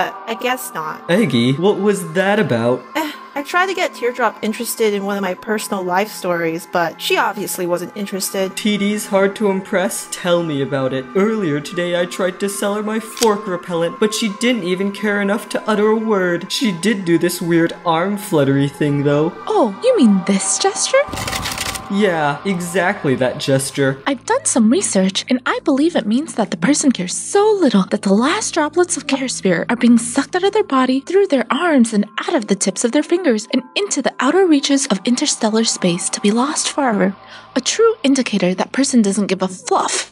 but I guess not. Eggy, what was that about? Eh, I tried to get Teardrop interested in one of my personal life stories, but she obviously wasn't interested. TD's hard to impress? Tell me about it. Earlier today I tried to sell her my fork repellent, but she didn't even care enough to utter a word. She did do this weird arm fluttery thing though. Oh, you mean this gesture? Yeah, exactly that gesture. I've done some research, and I believe it means that the person cares so little that the last droplets of care spirit are being sucked out of their body through their arms and out of the tips of their fingers and into the outer reaches of interstellar space to be lost forever. A true indicator that person doesn't give a fluff